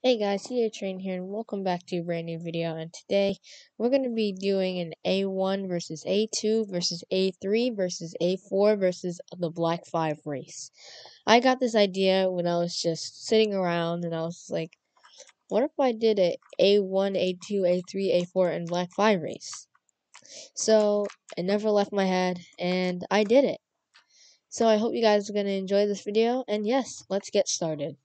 Hey guys, CJ Train here and welcome back to a brand new video and today we're going to be doing an A1 versus A2 versus A3 versus A4 versus the Black 5 race. I got this idea when I was just sitting around and I was like, what if I did a A1, A2, A3, A4 and Black 5 race? So it never left my head and I did it. So I hope you guys are going to enjoy this video and yes, let's get started.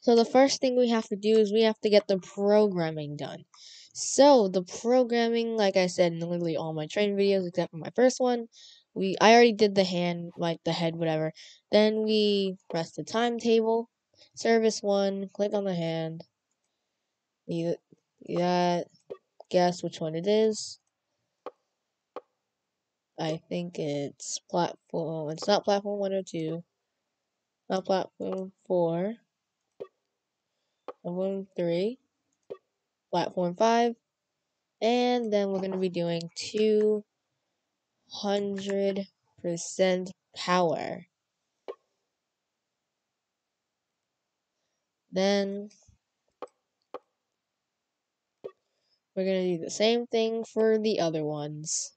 So the first thing we have to do is we have to get the programming done. So the programming, like I said in literally all my training videos except for my first one, we I already did the hand, like the head, whatever. Then we press the timetable, service one, click on the hand. You, yeah, guess which one it is. I think it's platform. It's not platform 102. Not platform 4 level 3, platform 5, and then we're going to be doing 200% power. Then we're going to do the same thing for the other ones.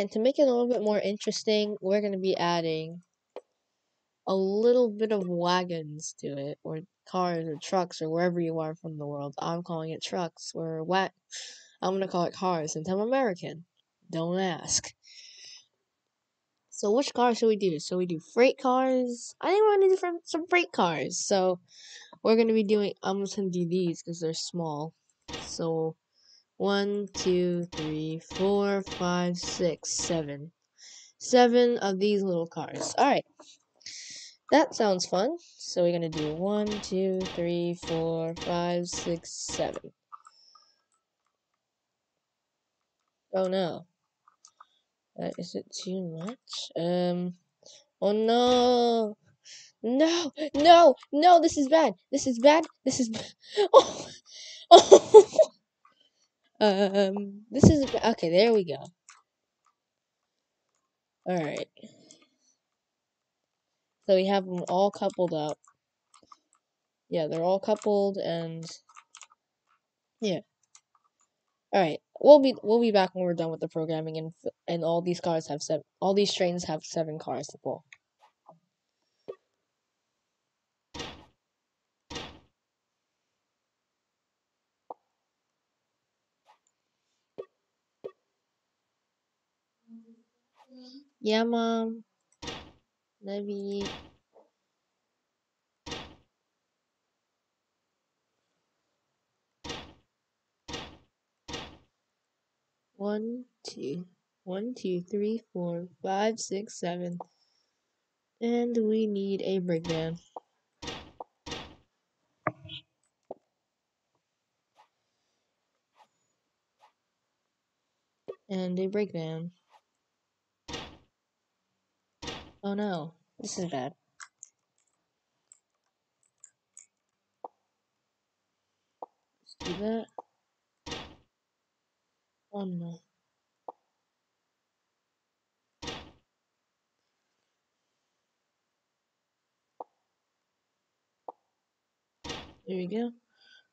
And to make it a little bit more interesting, we're going to be adding a little bit of wagons to it, or cars, or trucks, or wherever you are from the world. I'm calling it trucks, or what? I'm going to call it cars since I'm American. Don't ask. So which car should we do? So we do freight cars. I think we're gonna do some freight cars. So we're gonna be doing. I'm gonna do these because they're small. So one, two, three, four, five, six, seven. Seven of these little cars. All right. That sounds fun. So we're gonna do one, two, three, four, five, six, seven. Oh no. Uh, is it too much? Um. Oh no. No, no, no, this is bad. This is bad. This is Oh. Oh. Um, this is okay, there we go. All right. So we have them all coupled up. Yeah, they're all coupled and yeah. All right. We'll be we'll be back when we're done with the programming and and all these cars have seven all these trains have seven cars to pull. Yeah, mom. Maybe. One, two, one, two, three, four, five, six, seven. And we need a breakdown. And a breakdown. Oh no, this is bad. Let's do that. Oh no. There we go.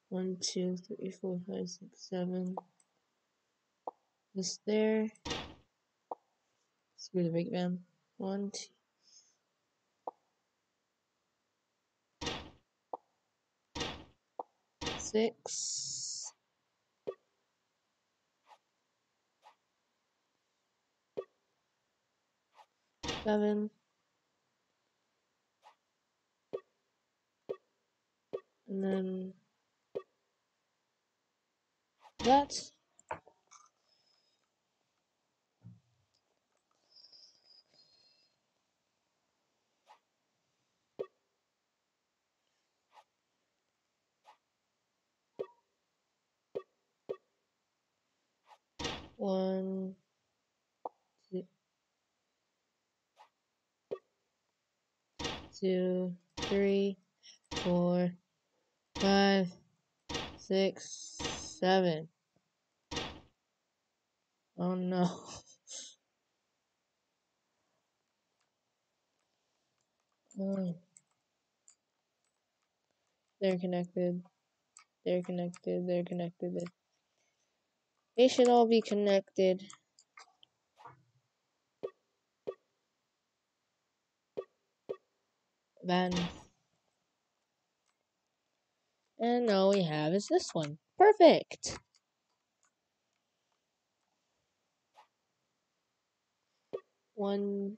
One, two, three, four, five, six, seven. This there. Screw the breakdown. One, two. Six. seven. And then that. Um, One, two, two, three, four, five, six, seven. Oh no. Oh. They're connected. They're connected. They're connected. They should all be connected. Then. And all we have is this one. Perfect! One.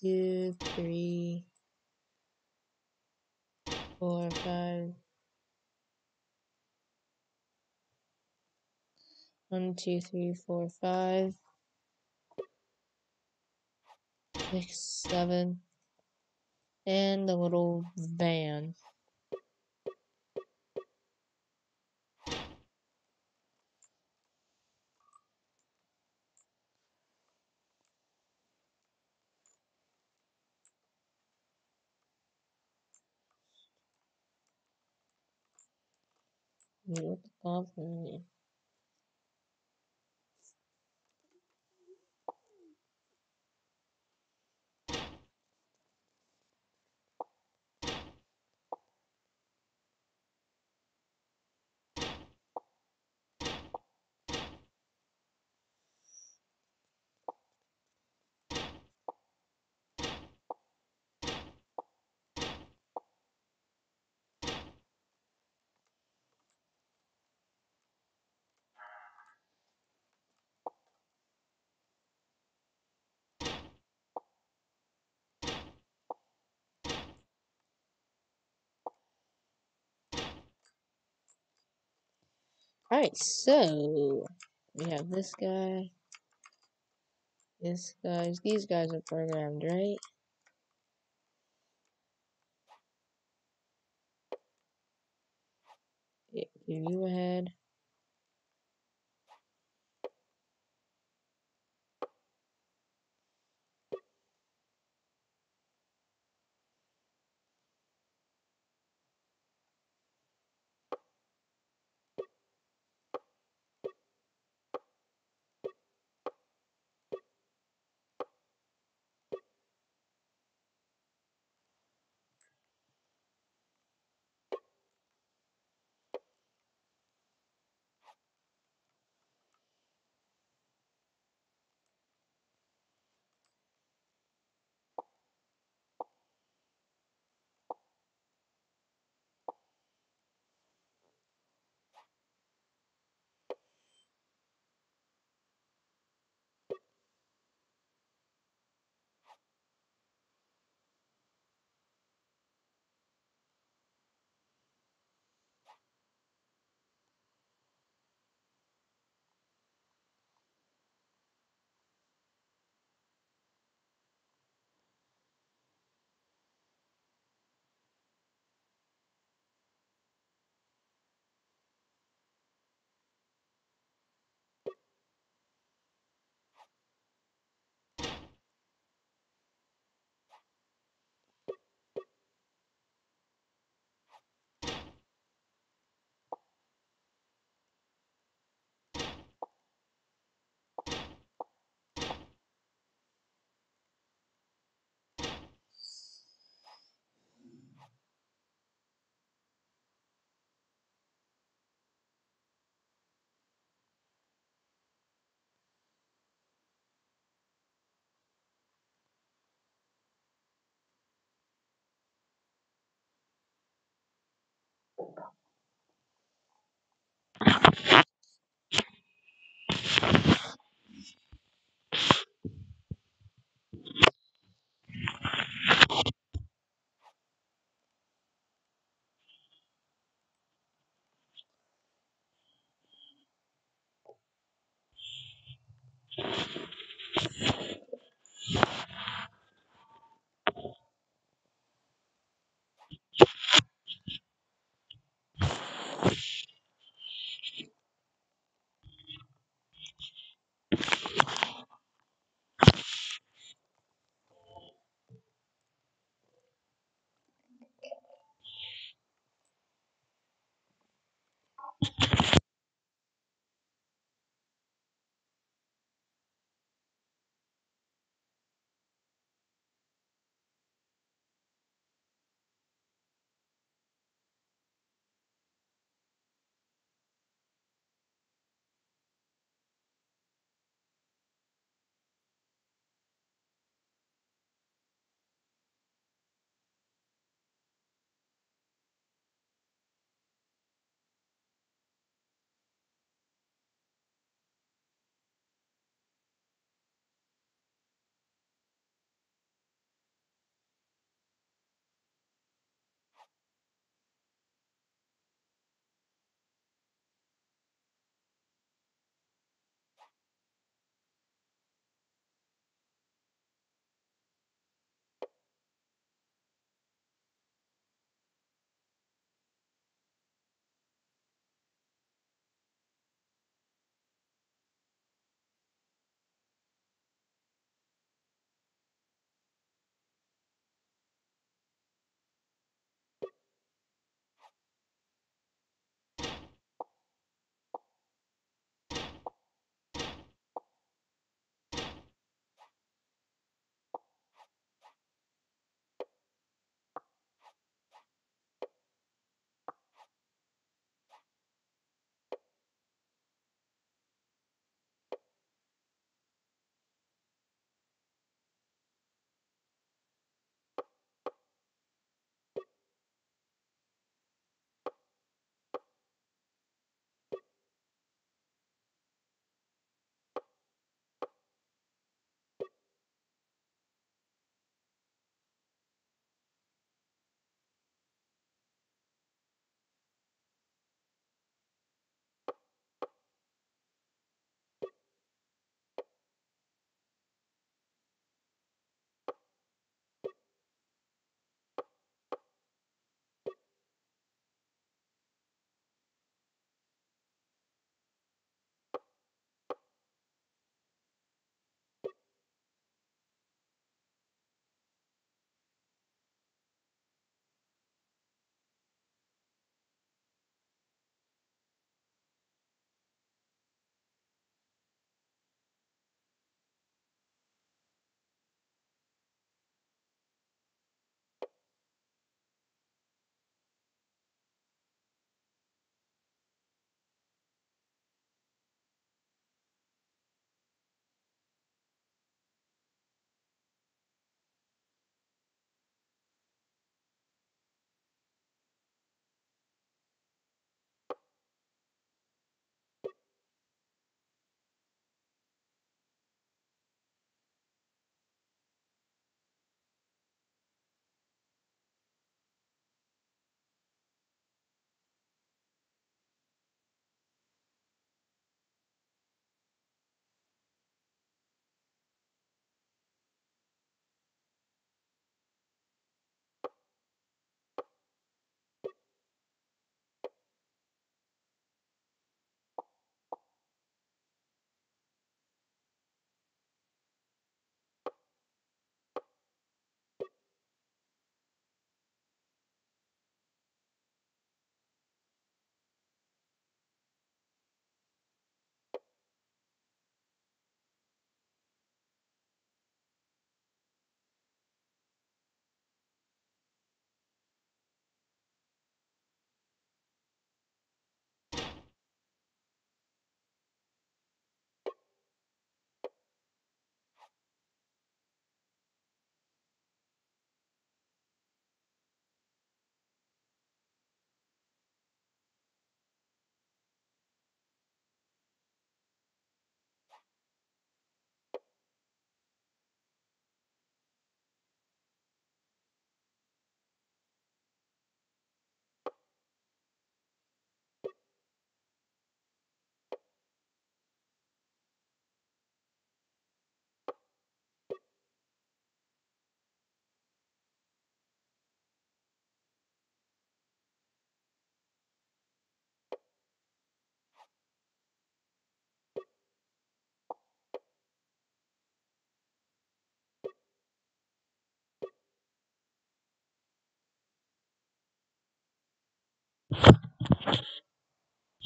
Two, three, four, five. One, two, three, four, five, six, seven, and the little van. What the fuck? Alright, so we have this guy, this guys, these guys are programmed, right? Give you ahead.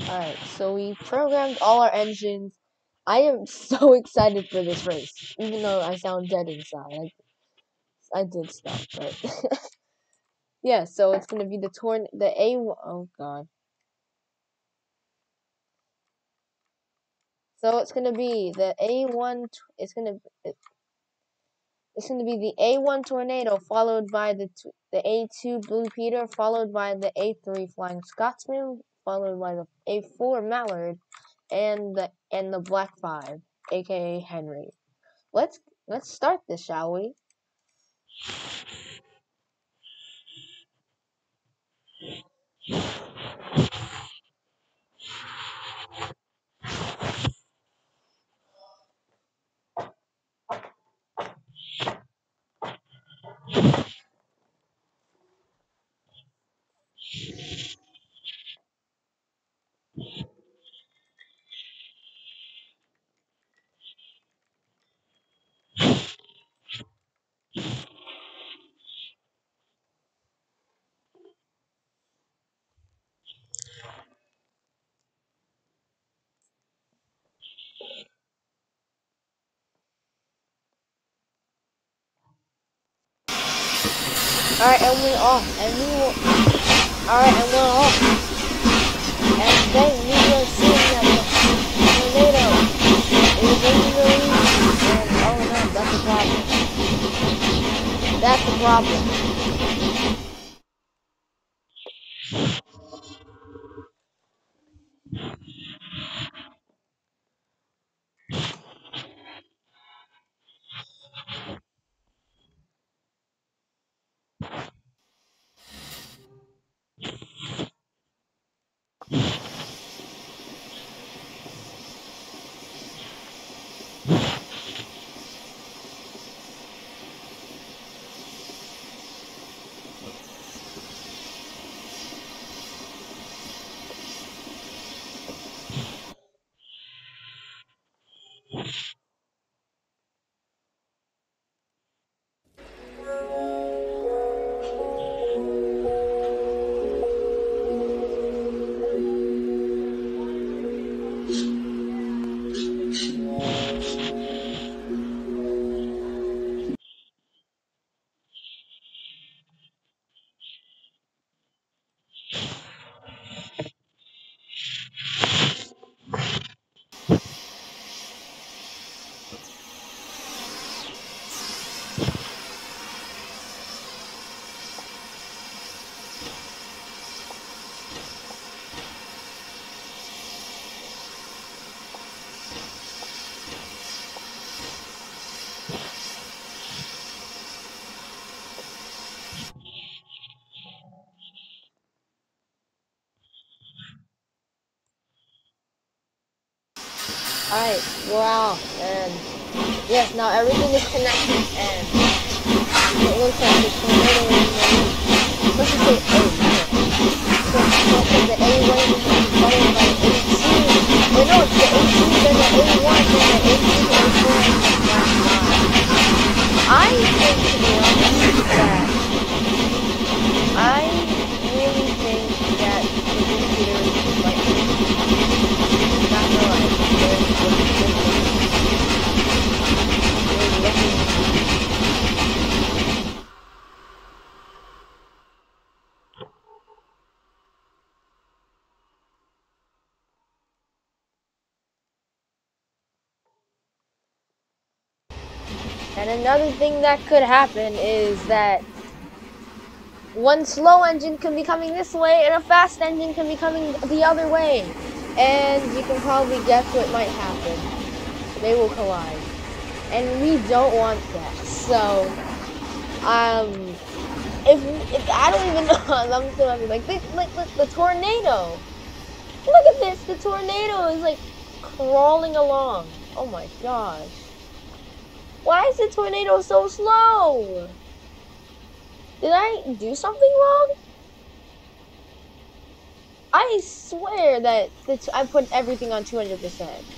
Alright, so we programmed all our engines. I am so excited for this race, even though I sound dead inside. I, I did stuff, but yeah. So it's gonna be the torn, the A. Oh god. So it's gonna be the A1. It's gonna. It's gonna be the A1 tornado followed by the the A2 Blue Peter followed by the A3 Flying Scotsman followed by the A4 Mallard and the and the Black Five, aka Henry. Let's let's start this, shall we? Alright, and we're off. And we will. Alright, and we're off. And then we will see that the tornado is in. And oh no, that's a problem. That's the problem. Alright, wow, and yes, now everything is connected, and it looks like the tornado let's just say A, so, so, so the A wave is followed by A2, wait no, it's the A2, then the A1, then the A2, A4, and the Black 5. I think, to be honest, that I really think that the computer is like, not gonna lie, and another thing that could happen is that one slow engine can be coming this way and a fast engine can be coming the other way. And you can probably guess what might happen. They will collide. And we don't want that. So, um, if, if I don't even know, I'm still having like, look, look, the tornado. Look at this, the tornado is like crawling along. Oh my gosh. Why is the tornado so slow? Did I do something wrong? I swear that I put everything on 200%.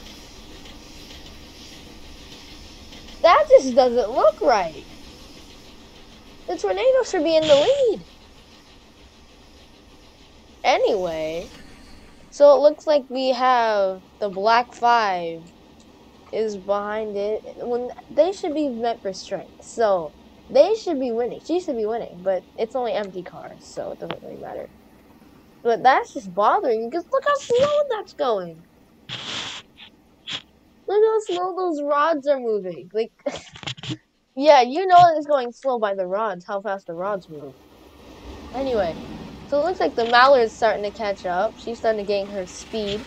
That just doesn't look right. The tornado should be in the lead. Anyway, So it looks like we have the black five is behind it. When they should be meant for strength, so they should be winning. She should be winning, but it's only empty cars, so it doesn't really matter. But that's just bothering because look how slow that's going. Look how slow those rods are moving. Like, yeah, you know it's going slow by the rods, how fast the rods move. Anyway, so it looks like the Mallard is starting to catch up. She's starting to gain her speed.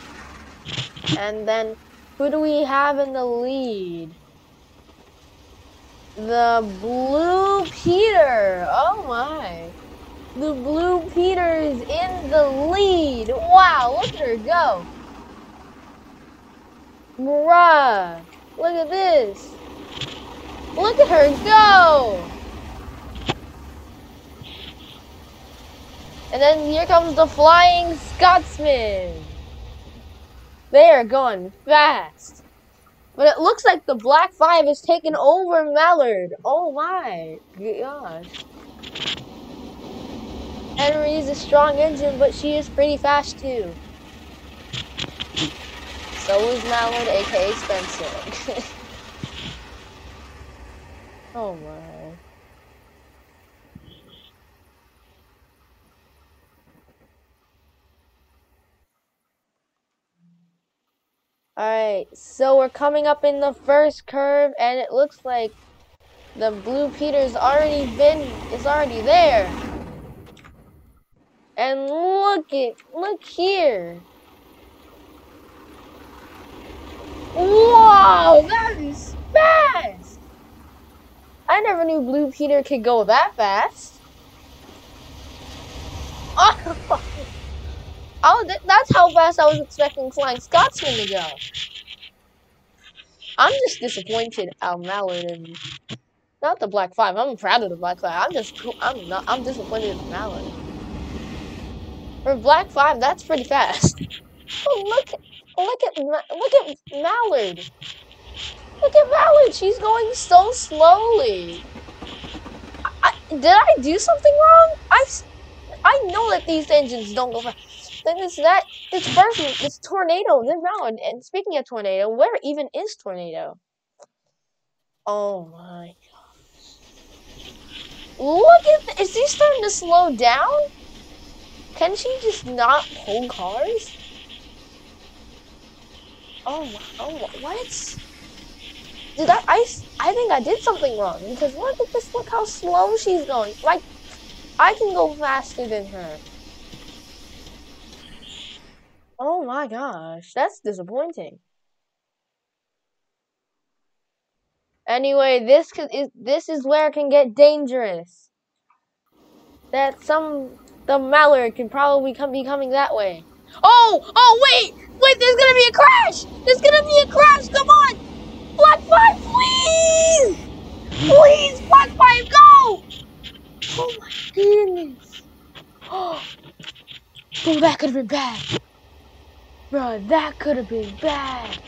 And then, who do we have in the lead? The Blue Peter. Oh my. The Blue Peter is in the lead. Wow, look at her go. Bruh. Look at this. Look at her go. And then here comes the Flying Scotsman. They are going fast. But it looks like the Black Five has taken over Mallard. Oh my gosh. Henry is a strong engine, but she is pretty fast too. So is Mallard, aka Spencer. oh my. Alright, so we're coming up in the first curve, and it looks like the Blue Peter's already been, is already there. And look it, look here. Wow, that is fast. I never knew Blue Peter could go that fast. Oh. Oh, th that's how fast I was expecting Flying Scotsman to go. I'm just disappointed Al Mallard and not the Black Five. I'm proud of the Black Five. I'm just I'm not I'm disappointed in Mallard. For Black Five, that's pretty fast. Oh look look at look at Mallard. Look at Mallard. She's going so slowly. I, did I do something wrong? I I know that these engines don't go fast. Then it's that it's first it's tornado, then round. And speaking of tornado, where even is tornado? Oh my gosh. Look at is he starting to slow down? Can she just not pull cars? Oh, oh, what? Did I, I, I think I did something wrong because look at this, look how slow she's going. Like, I can go faster than her. Oh my gosh, that's disappointing. Anyway, this could is this is where it can get dangerous. That some the Mallard can probably come be coming that way. Oh, oh wait, wait, there's gonna be a crash! There's gonna be a crash, come on! Black Five, please! Please, Black Five, go! Oh my goodness. Oh, oh that could have been bad. Bro, that could have been bad.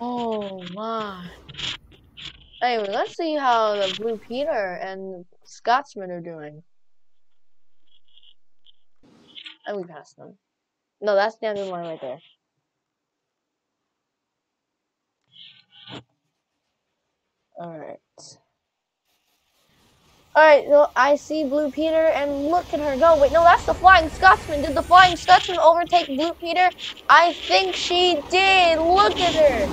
Oh my. Anyway, let's see how the Blue Peter and Scotsman are doing. And we passed them. No, that's the other one right there. Alright. Alright, so I see Blue Peter and look at her go. Wait, no, that's the Flying Scotsman. Did the Flying Scotsman overtake Blue Peter? I think she did. Look at her.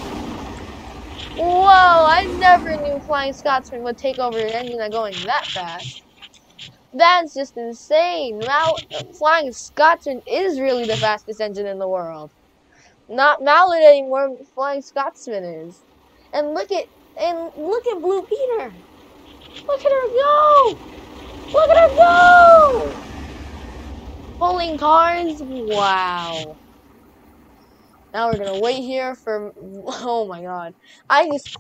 Whoa, I never knew Flying Scotsman would take over an engine that going that fast. That's just insane. Now, Flying Scotsman is really the fastest engine in the world. Not Mallard anymore, Flying Scotsman is. And look at, and look at Blue Peter. Look at her go! Look at her go! Pulling cars? Wow. Now we're gonna wait here for, oh my god. I just,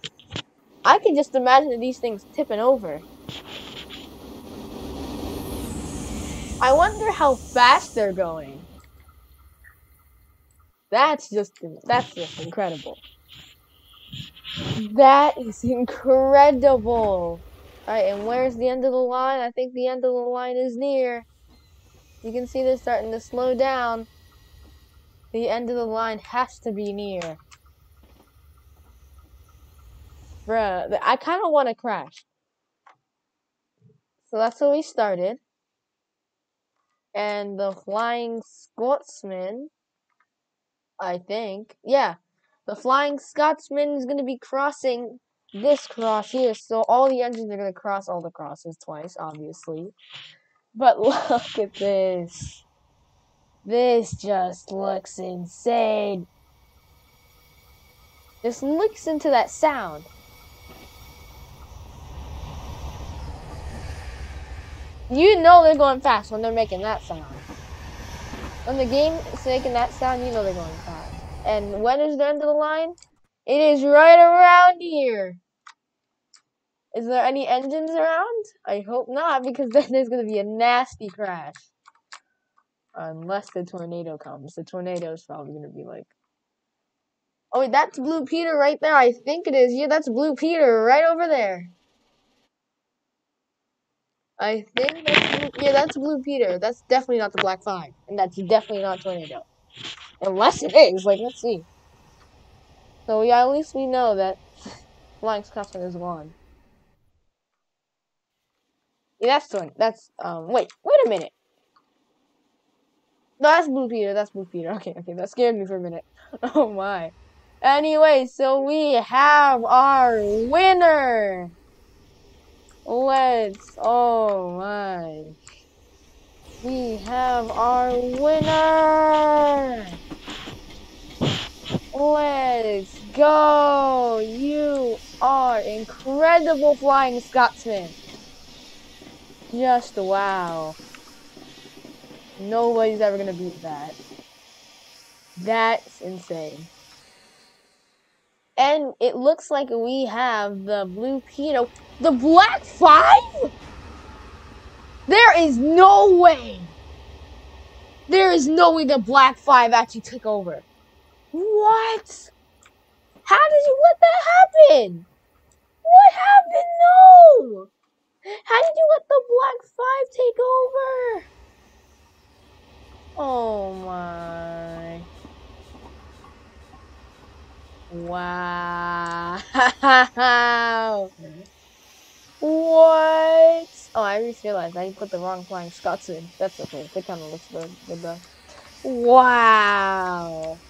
I can just imagine these things tipping over. I wonder how fast they're going. That's just, that's just incredible. That is incredible. Alright, and where's the end of the line? I think the end of the line is near. You can see they're starting to slow down. The end of the line has to be near. Bruh, I kind of want to crash. So that's where we started. And the Flying Scotsman, I think, yeah, the Flying Scotsman is going to be crossing this cross here. So all the engines are going to cross all the crosses twice, obviously. But look at this. This just looks insane. Just looks into that sound. You know they're going fast when they're making that sound. When the game is making that sound, you know they're going fast. And when is the end of the line? It is right around here. Is there any engines around? I hope not, because then there's going to be a nasty crash. Unless the tornado comes. The tornado is probably going to be like... Oh, wait, that's Blue Peter right there. I think it is. Yeah, that's Blue Peter right over there. I think that's Blue, yeah, that's Blue Peter. That's definitely not the Black Five, and that's definitely not Tornado. Unless it is, like let's see. So yeah, at least we know that Flying Scotsman is gone. Yeah, that's Tornado. That's um. Wait, wait a minute. No, that's Blue Peter. That's Blue Peter. Okay, okay, that scared me for a minute. Oh my. Anyway, so we have our winner. Let's, oh my. We have our winner! Let's go! You are incredible Flying Scotsman! Just wow. Nobody's ever gonna beat that. That's insane. And it looks like we have the blue Peter. The Black Five? There is no way. There is no way the Black Five actually took over. What? How did you let that happen? What happened? No! How did you let the Black Five take over? Oh my. Wow. What? Oh, I just realized I put the wrong Flying Scots in. That's okay. It kind of looks good, good though. Wow.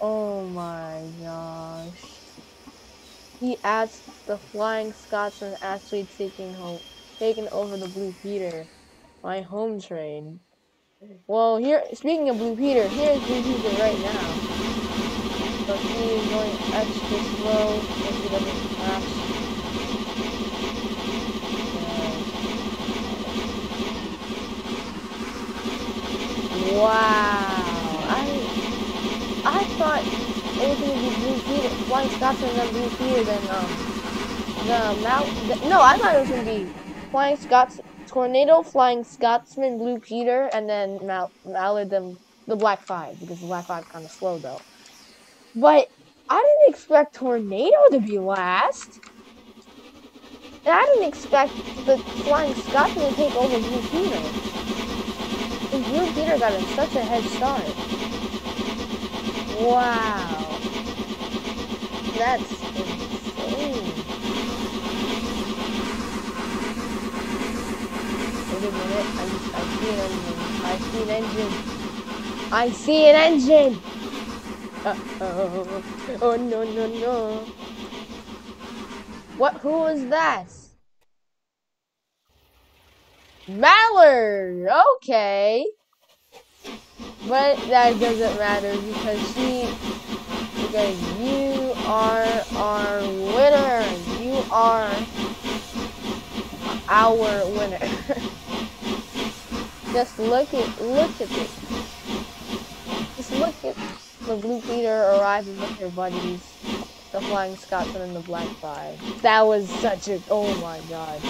Oh my gosh. He adds the Flying Scotsman actually taking home, taking over the Blue Peter, my home train. Well, here, speaking of Blue Peter, here's Blue Peter right now but he is going extra slow he doesn't. Wow. I I thought it was gonna be Blue Peter, Flying Scotsman and Blue Peter, then um the Mount. No, I thought it was gonna be Flying Scots, Tornado, Flying Scotsman, Blue Peter, and then Mal the Black Five because the Black Five kind of slow though. But I didn't expect Tornado to be last. And I didn't expect the Flying Scotsman to take over Blue Peter. And Blue Peter got in such a head start. Wow. That's insane. Wait a minute. I, see an engine. I see an engine. I see an engine. Uh-oh. Oh, no, no, no. What? Who was that? Mallard! Okay. But that doesn't matter because she... Because you are our winner. You are our winner. Just look at look at this. Just look at the Blue Peter arriving with her buddies, the Flying Scotsman and the Black Five. That was such a, oh my god.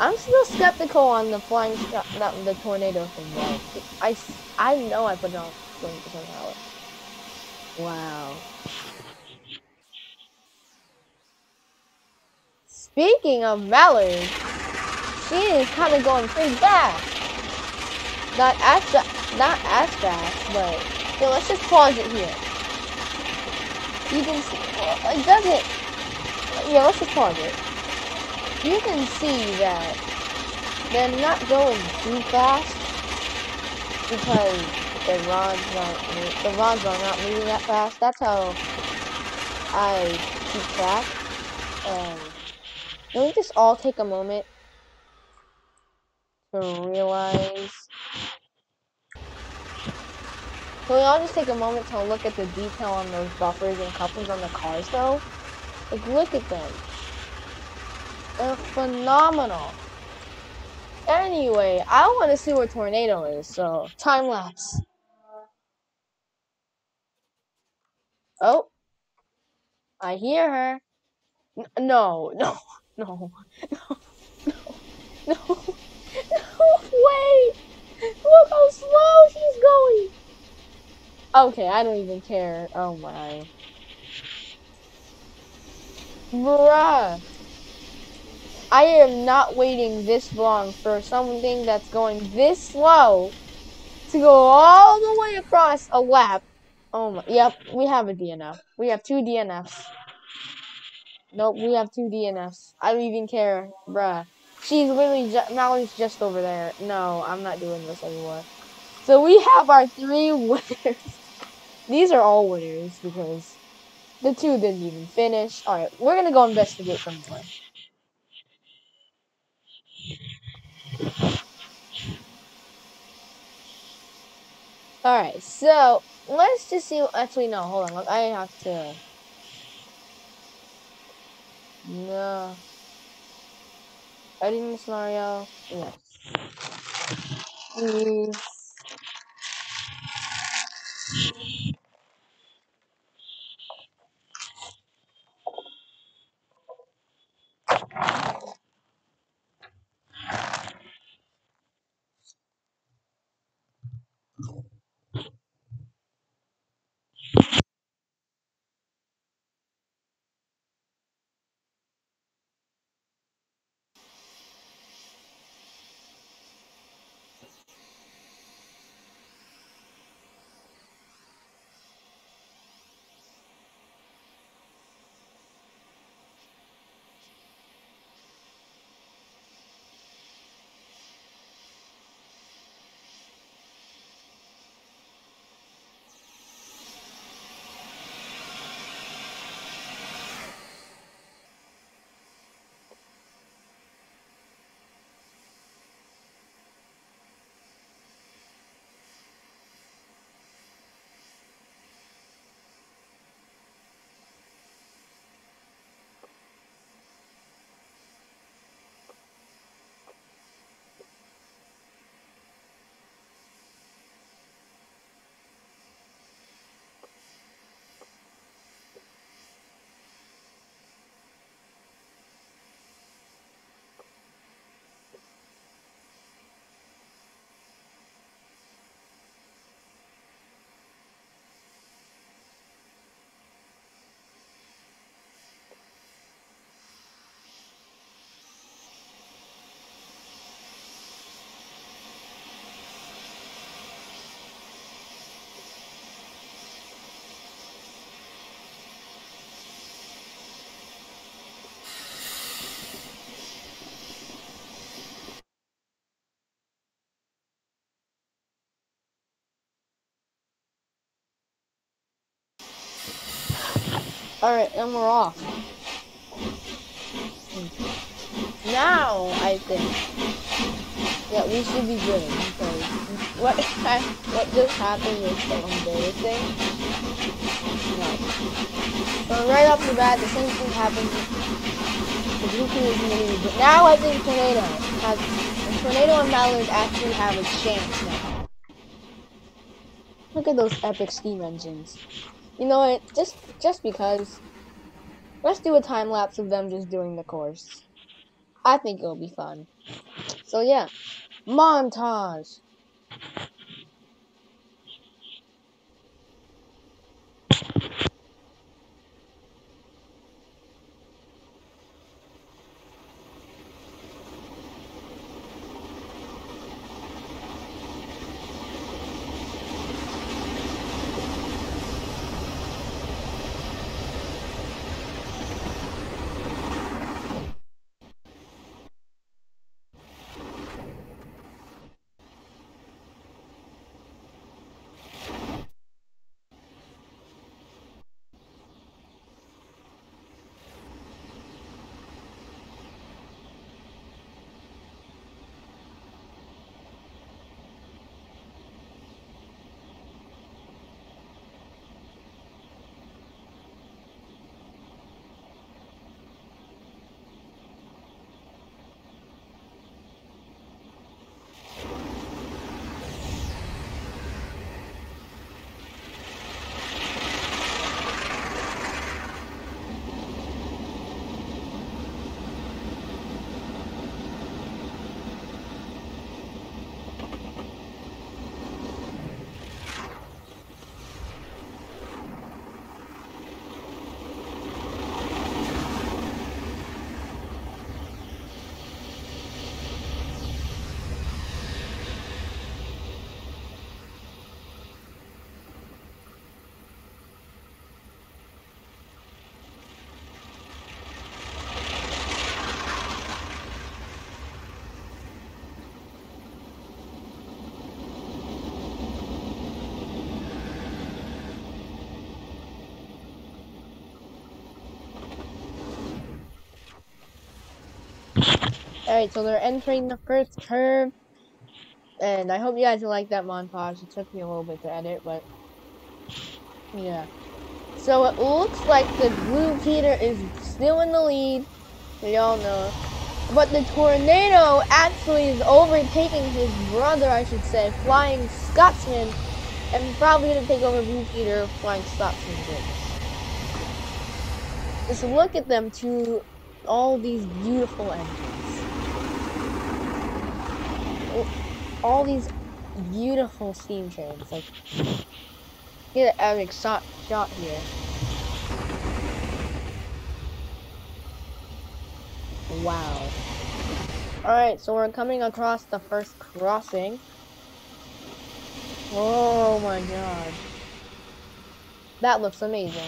I'm still skeptical on the Flying Scot, not the Tornado thing though. I, I know I put it on 20% power. Wow. Speaking of Mallard, she is kind of going pretty fast. That after not as fast, but yeah, let's just pause it here. You can see, well, it doesn't, yeah, let's just pause it. You can see that they're not going too fast because the rods aren't, the rods are not moving that fast. That's how I keep track. And let me just all take a moment to realize Can we all just take a moment to look at the detail on those buffers and couplings on the cars though? Like look at them. They're phenomenal. Anyway, I want to see where Tornado is, so time lapse. Oh. I hear her. N no, no, no, no, no, wait! Look how slow she's going! Okay, I don't even care. Oh my. Bruh. I am not waiting this long for something that's going this slow to go all the way across a lap. Oh my, yep, we have a DNF. We have two DNFs. Nope, we have two DNFs. I don't even care, bruh. She's literally, ju Mallard's just over there. No, I'm not doing this anymore. So we have our three winners. These are all winners because the two didn't even finish. Alright, we're gonna go investigate some more. Alright, so let's just see. Actually, no, hold on. Look, I have to. No. Editing scenario. Yes. Please. Alright, and we're off. Now, I think, that we should be good, because what, what just happened was so embarrassing. No. So right off the bat, the same thing happened the blue team is mini, but now I think Tornado has, and Tornado and Mallard actually have a chance now. Look at those epic steam engines. You know what? Just just because. Let's do a time lapse of them just doing the course. I think it'll be fun. So yeah, montage. Alright, so they're entering the first curve. And I hope you guys like that montage. It took me a little bit to edit, but yeah. So it looks like the Blue Peter is still in the lead. We all know. But the tornado actually is overtaking his brother, I should say, Flying Scotsman, and probably gonna take over Blue Peter, Flying Scotsman Just look at them two, all these beautiful engines. All these beautiful steam trains, like, get an epic shot, shot here. Wow. Alright, so we're coming across the first crossing. Oh my god. That looks amazing.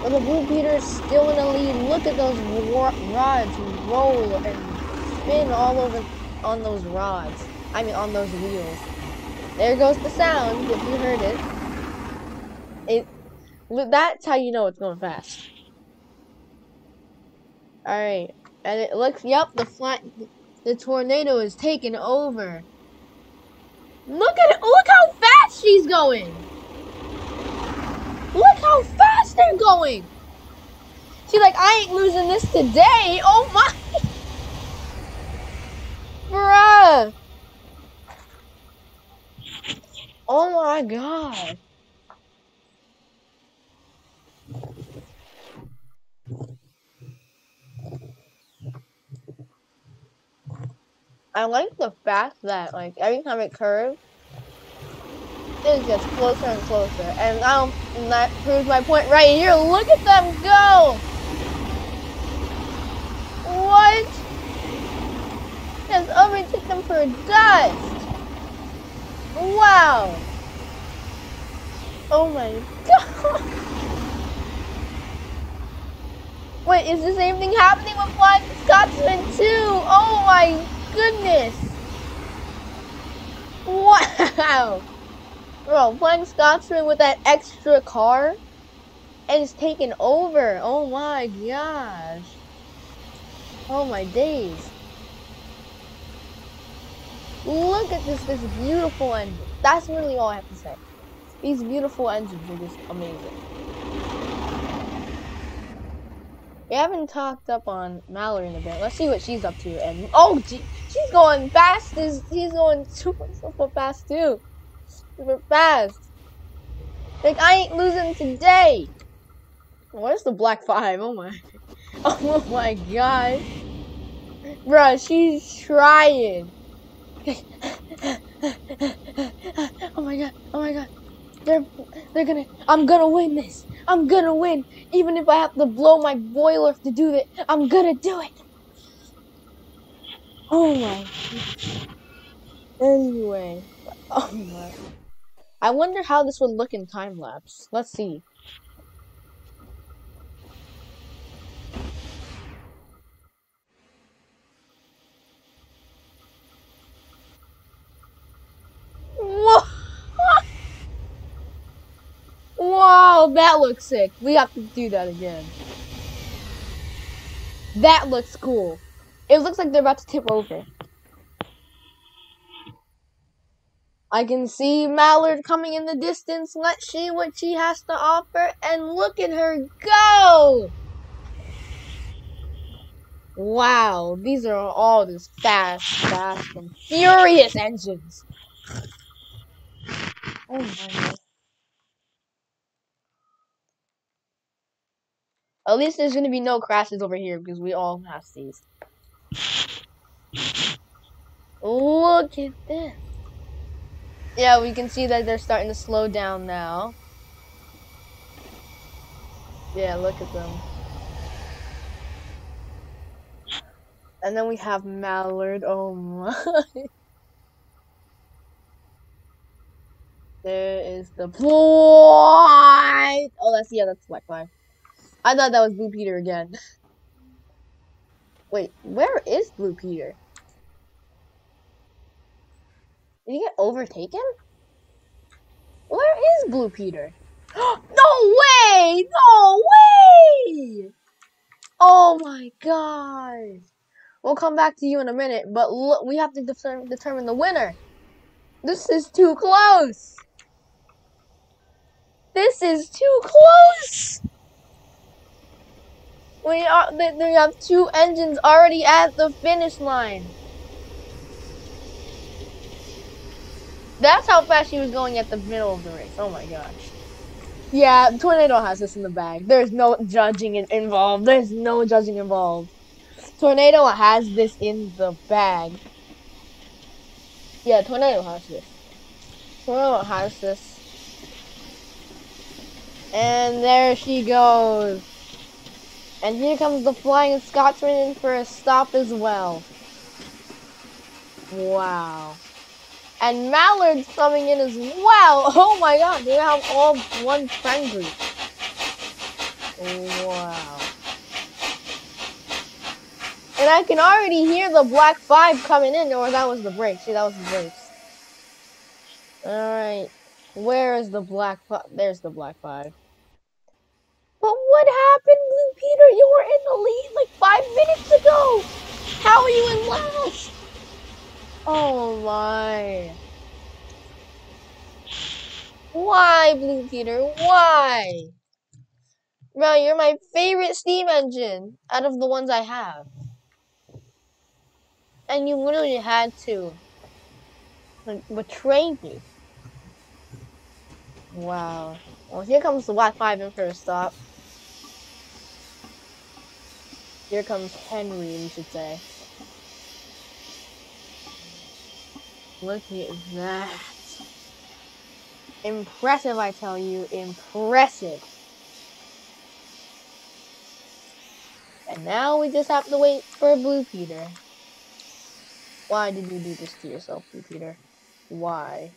But the Blue Peter is still in the lead. Look at those rods roll and spin all over on those rods. I mean, on those wheels. There goes the sound, if you heard it. It that's how you know it's going fast. Alright. And it looks yep, the flat the tornado is taking over. Look at it look how fast she's going. Look how fast they're going. She's like, I ain't losing this today. Oh my Bruh. Oh my god. I like the fact that like every time it curves, it gets closer and closer. And now and that proves my point right here. Look at them go! What? Just overtook them for dust. Wow. Oh my god. Wait, is the same thing happening with Flying Scotsman too? Oh my goodness! Wow! Bro, Flying Scotsman with that extra car and it's taken over. Oh my gosh. Oh my days. Look at this, this beautiful engine. That's really all I have to say. These beautiful engines are just amazing. We haven't talked up on Mallard in a bit. Let's see what she's up to. And oh, gee, she's going fast. As, she's going super, super fast too. Super fast. Like I ain't losing today. Where's the black five? Oh my. Oh my god. Bruh, she's trying. oh my god. Oh my god. They're they're gonna I'm gonna win this. I'm gonna win. Even if I have to blow my boiler to do it, I'm gonna do it. Oh my. Anyway. Oh my. I wonder how this would look in time lapse. Let's see. Wow, that looks sick. We have to do that again. That looks cool. It looks like they're about to tip over. I can see Mallard coming in the distance. Let's see what she has to offer. And look at her go! Wow, these are all just fast, fast, and furious engines. Oh my god. At least there's gonna be no crashes over here because we all have these. Look at this. Yeah, we can see that they're starting to slow down now. Yeah, look at them. And then we have Mallard. Oh my. There is the boy. Oh, that's yeah, that's Fire. I thought that was Blue Peter again. Wait, where is Blue Peter? Did he get overtaken? Where is Blue Peter? no, way! No way! Oh my god. We'll come back to you in a minute, but look, we have to deter determine the winner. This is too close. This is too close. We are. Have two engines already at the finish line. That's how fast she was going at the middle of the race. Oh my gosh. Yeah, Tornado has this in the bag. There's no judging involved. There's no judging involved. Tornado has this in the bag. Yeah, Tornado has this. Tornado has this. And there she goes. And here comes the Flying Scotsman in for a stop as well. Wow. And Mallard's coming in as well. Oh my god, they have all one friend group. Wow. And I can already hear the black five coming in, or that was the brake. See, that was the brake. Alright. Where is the black five? There's the black five. But what happened, Blue Peter? You were in the lead like five minutes ago. How are you in last? Oh my. Why, Blue Peter? Why? Bro, you're my favorite steam engine out of the ones I have. And you literally had to like, betray me. Wow. Well, here comes the 5 in a stop. Here comes Henry, we should say. Look at that. Impressive, I tell you. Impressive. And now we just have to wait for Blue Peter. Why did you do this to yourself, Blue Peter? Why?